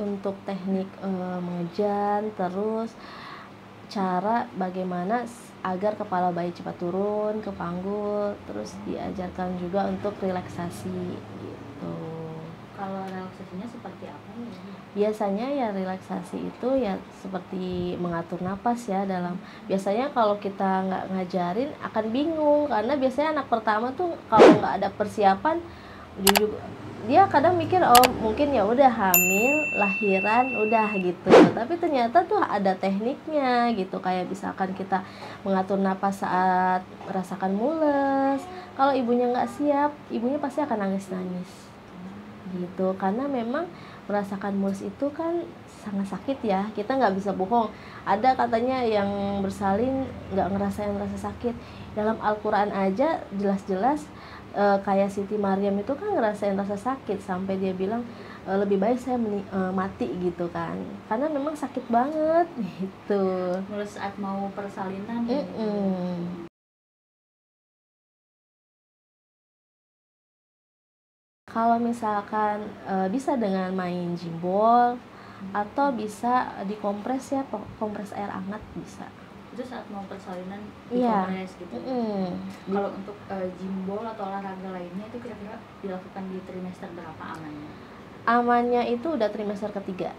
untuk teknik uh, mengejan terus cara bagaimana agar kepala bayi cepat turun ke panggul terus diajarkan juga untuk relaksasi gitu. Kalau relaksasinya seperti apa nih biasanya ya relaksasi itu ya seperti mengatur napas ya dalam biasanya kalau kita nggak ngajarin akan bingung karena biasanya anak pertama tuh kalau nggak ada persiapan jujur dia kadang mikir oh mungkin ya udah hamil lahiran udah gitu. Tapi ternyata tuh ada tekniknya gitu. Kayak misalkan kita mengatur napas saat merasakan mules. Kalau ibunya nggak siap ibunya pasti akan nangis nangis gitu. Karena memang merasakan mules itu kan sangat sakit ya. Kita nggak bisa bohong. Ada katanya yang bersalin nggak ngerasain rasa sakit. Dalam Al-Quran aja jelas-jelas e, kayak Siti Maryam itu kan ngerasain rasa sakit. Sampai dia bilang e, lebih baik saya meni, e, mati gitu kan. Karena memang sakit banget gitu. Mulai saat mau persalinan. Mm -mm. Kalau misalkan e, bisa dengan main jimbol atau bisa dikompres ya kompres air hangat bisa. Itu saat mau persalinan di yeah. gitu? Mm. kalau untuk uh, jimbol atau olahraga lainnya itu kira-kira dilakukan di trimester berapa amannya? Amannya itu udah trimester ketiga.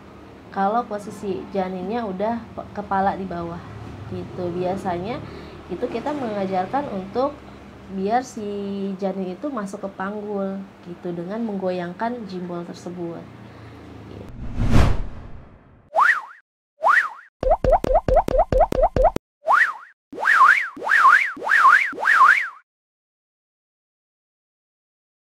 Kalau posisi janinnya udah kepala di bawah gitu. Biasanya itu kita mengajarkan untuk biar si janin itu masuk ke panggul gitu dengan menggoyangkan jimbol tersebut.